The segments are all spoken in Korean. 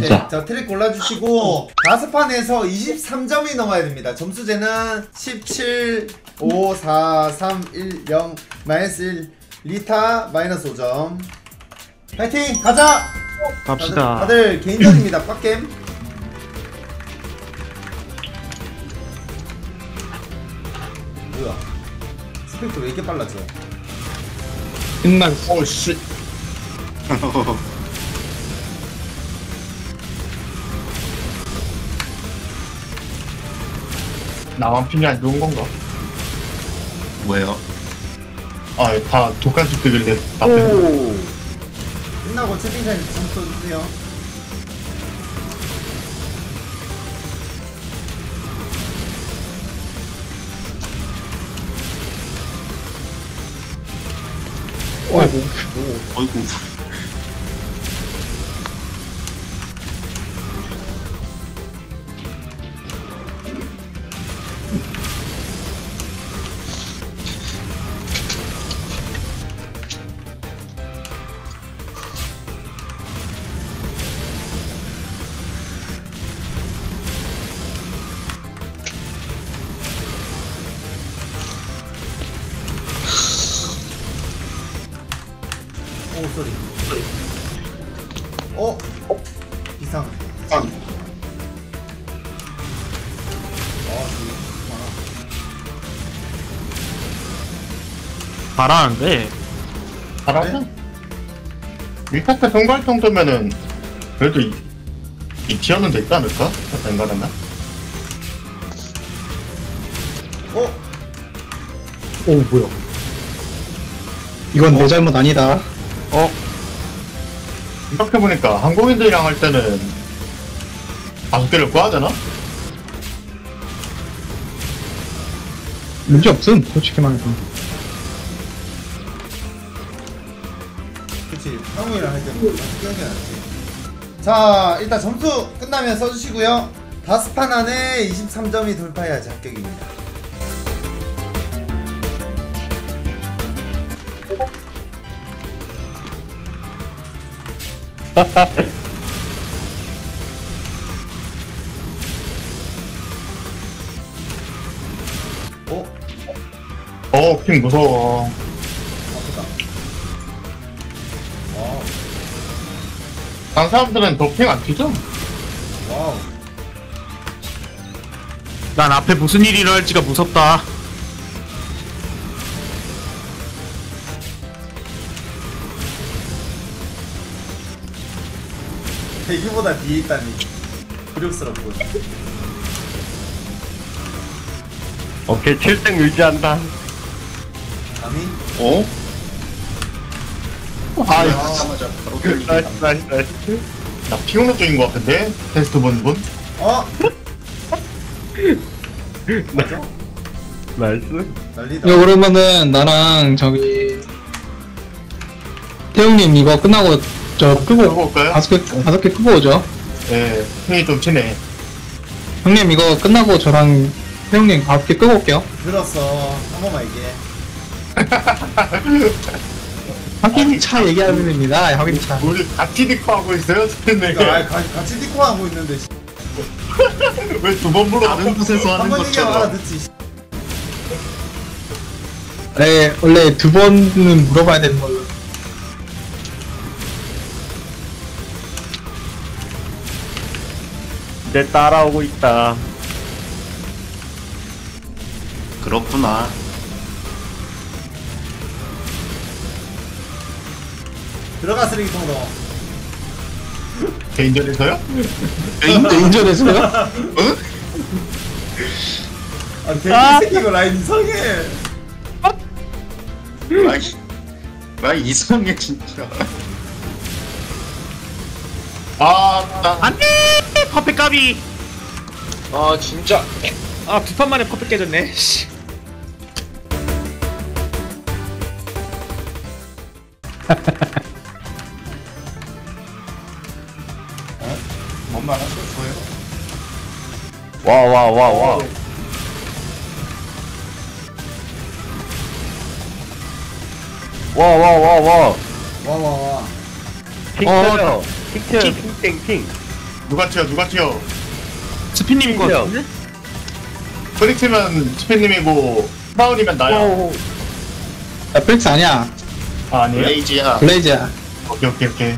진짜. 자 트랙 골라주시고 다섯 판에서 23점이 넘어야 됩니다. 점수제는 17, 5, 4, 3, 1, 0, 마이너스 1, 리타 마이너스 5점. 파이팅 가자. 갑시다. 다들, 다들 개인전입니다. 빡겜. 뭐야? 스펙도 왜 이렇게 빨라져? 끝났어. 오 씨 나만 핑이 안 좋은 건가? 뭐예요? 아 다 독가스 뜨길래 앞에 끝나고 채팅창에 점수 써주세요. 어이구. 어이구 오 쏘리. 어? 어? 이상. 아. 아, 많아. 잘하는데. 잘하네 밀카트 정갈 정도면은 그래도 이, 이 티어는 됐지 않을까? 생각하면 어? 오 뭐야? 이건 내 잘못 아니다. 생각해보니까 한국인들이랑 할 때는 다섯 개를 구하잖아? 문제 없음. 솔직히 말해서. 그치. 한국이랑 할 때는 기억이 나지. 자, 일단 점수 끝나면 써주시고요. 다섯 판 안에 23점이 돌파해야지 합격입니다. 어? 어, ping 무서워. 아프다. wow. 딴 사람들은 더 ping 안 튀죠? wow. 난 앞에 무슨 일이 일어날지가 무섭다. 대기보다 뒤에 있다니. 굴욕스럽군. 오케이, 7등 유지한다. 감히? 어? 아, 이거 하자마자 바로 nice, nice, nice. 나 피오노 쪽인 것 같은데? 테스트 본 분? 어? 맞아? nice. 난리다. 이거 그러면은 나랑 저기 태용님 이거 끝나고 저 끄고 올까요? 다섯 개 다섯 개 끄고 오죠. 예, 핑이 좀 치네. 형님 이거 끝나고 저랑 태용님 다섯 개 끄고 올게요. 들었어. 한 번만 얘기해. 확인 차 얘기하는 겁니다. 확인 차. 우리 같이 디코 하고 있어요? 그러니까 아, 네. 가, 같이 디코 하고 있는데 씨. 왜 두 번 불러? 다른 곳에서 하는 한번 얘기하면 것처럼. 씨. 네 원래 두 번은 물어봐야 되는 걸로. 이제 따라오고 있다. 그렇구나 들어가 쓰레기통 너. 개인전에서요? 인전에서요? 아, 개인 새끼 이거 라인 이상해. 아이 나 이상해 진짜 아, 나, 안 돼! 퍼펙 까비! 아 진짜 아, 두 판 만에 퍼펙 깨졌네. 씨. 뭔 말하는 거예요? 와, 와, 와, 와. 와, 와, 와, 와. 와, 와, 와. 핑 어. 터져. 핑 터져. 핑, 땡, 핑. 누가 튀어 누가 튀어? 스피님 거 같은데? 프릭스면 스피님이고 파운이면 나야. 야 플렉스 아니야. 아 아니에요? 레이지야. 블레이즈야. 오케이 오케이 오케이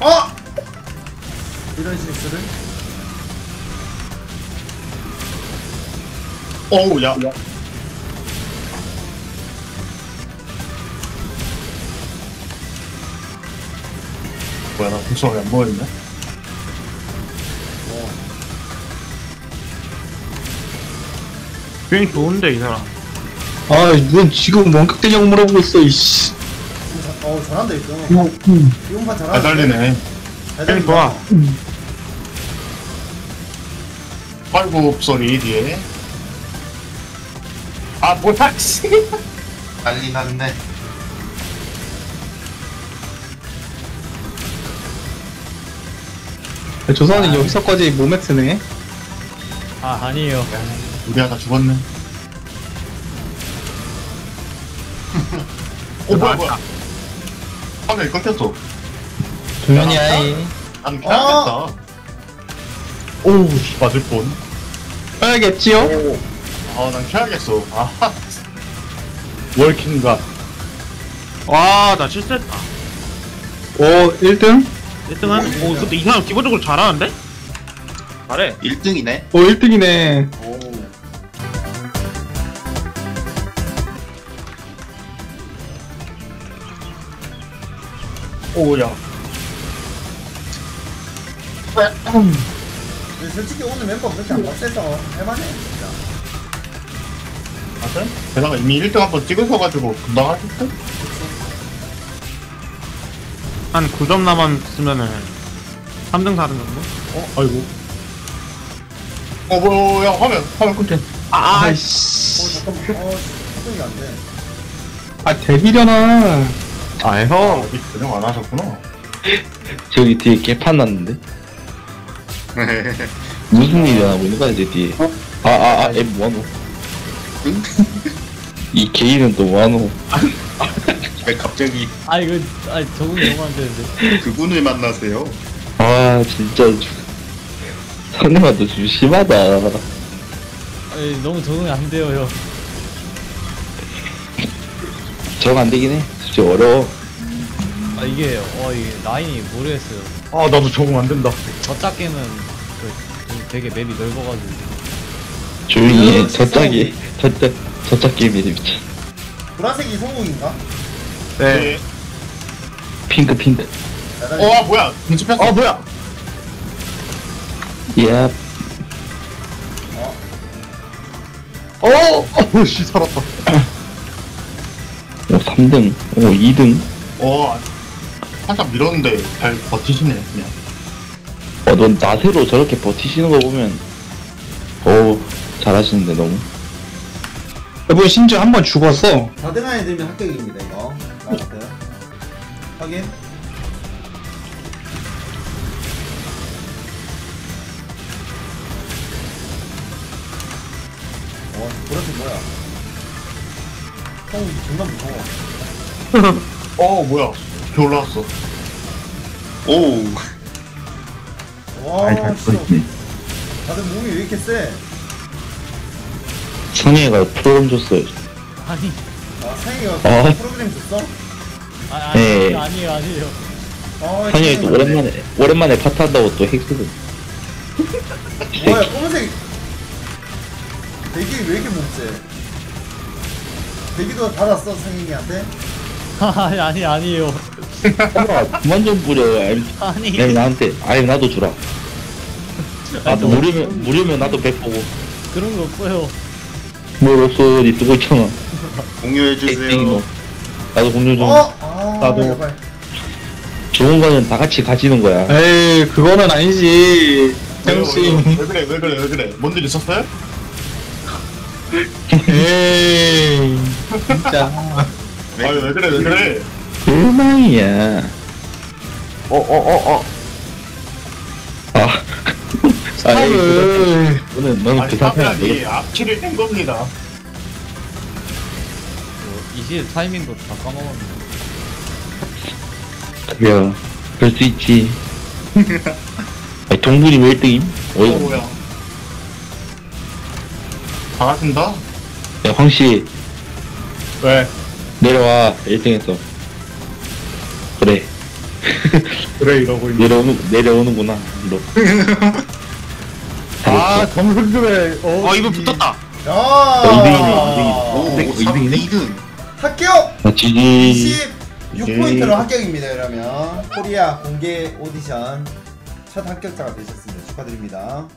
어! 이런 실수를? 어우 야 뭐야 나 불쌍하게 안 보이네 비행 좋은데 이 사람 아 넌 지금 원격되냐고 물어보고 있어 이씨 어 잘한다 이거. 음. 이번판 잘 잘한다 달리네. 잘 달린다. 좋아. 아이고 소리 뒤에. 아 뭐야 씨 난리 났네. 조선은 여기서까지 모맥스네. 아 아니에요. 우리 하나 죽었네. 오 뭐야 뭐야 화면이 끊겼어. 정면이야 이. 난 피하겠다. 오우 씨, 맞을 뻔. 해야겠지요? 아난 피하겠어. 아 월킹가. 와 나 실수했다. 오 1등? 1등한? 오 근데 이 사람 기본적으로 잘하는데? 잘해. 1등이네. 오 1등이네 오 오야 근데 솔직히 오늘 멤버 그렇게 안 빡세서 할만해 진짜. 맞아? 게다가 이미 1등 한번 찍으셔가지고 금방 하실 듯? 한 9점 남았으면은 3등 4등 정도? 어? 아이고. 어 뭐야 화면 화면 끊겨 어 아이씨. 잠깐만. 어 합동이 안돼 아 대기려나 아형 어디 변형 안 하셨구나 저기 뒤에 개판 났는데? 무슨 일이 일어나고 있는 거야, 제 뒤에? 아, 아, 아, 애 뭐하노? 이 개인은 또 뭐하노? 왜 갑자기 아 이거 아 적응이 너무 안 되는데 그분을 만나세요? 아, 진짜. 선생님아, 너좀 심하다. 아니, 너무 적응이 안 돼요 형정안 되긴 해. 진짜 어려워. 아 이게 어 이게 라인이 모르겠어요 아 나도 적응 안 된다 저 짝게는 그 되게 맵이 넓어가지고 조용히 해. 음, 저짝이, 저짝, 저짝 게임이 미쳐. 보라색이 성공인가? 네 핑크, 핑크. 나다리 어 아, 뭐야 눈치 폈어 아 뭐야 야, 어! 어 씨 살았다 오, 3등. 오, 2등. 어 살짝 밀었는데 잘 버티시네 그냥 어, 넌 나세로 저렇게 버티시는 거 보면, 어우, 잘하시는데, 너무. 이번 심지어 한 번 죽었어 4등 안에 들면 합격입니다 이거 last 확인 어 보라색 뭐야 형 존나 무서워 어 뭐야 비 올라왔어 오. 와 진짜 다들 몸이 왜 이렇게 세? 성혜가 프로그램 줬어요. 아니 아 상이가 어? 프로그램 줬어? 아, 아니 네. 아니에요 아니에요 아 성혜가 또 오랜만에, 오랜만에 파트 한다고 또 핵쓰고. 뭐야 검은색 대기 왜 이렇게 못세? 대기도 받았어 상인이한테? 아니 아니 아니에요 그만 좀 부려. 아니, 아니 아니, 나한테. 아니, 나도 주라. 나도 뭐- 무료면, 무료면 나도 백 보고. 그런 거 없어요 뭘 없어, 니 쓰고 있잖아. 공유해주세요. 땡땡이노. 나도 공유 좀. 어? 아 나도. 제발. 좋은 거는 다 같이 가지는 거야. 에이 그거는 아니지 왜, 왜, 왜 그래 왜 그래 왜 그래 뭔일 있었어요? 에이 진짜 아유 왜 그래 왜 그래 실망이야. 어, 어, 어, 어. 아. 아, 아니 그 상태는 안 사람이 되겠다. 앞키를 뗀 겁니다. 이시 타이밍도 다 까먹었네. 그래요. 그럴 수 있지. 아니, 동물이 왜 1등임? 어 어이 반갑습니다. 야, 황씨, 왜? 내려와. 1등 했어. 그래. 그래 이러고 있는. 내려오는, 내려오는구나. 너. 아 점수들의 어. 어 이분 붙었다 야 어, 이등이네, 오, 이등이. 이등, 3, 이등이네? 2등 합격 아, 지지. 26포인트로 합격입니다 그러면 코리아 공개 오디션 첫 합격자가 되셨습니다 축하드립니다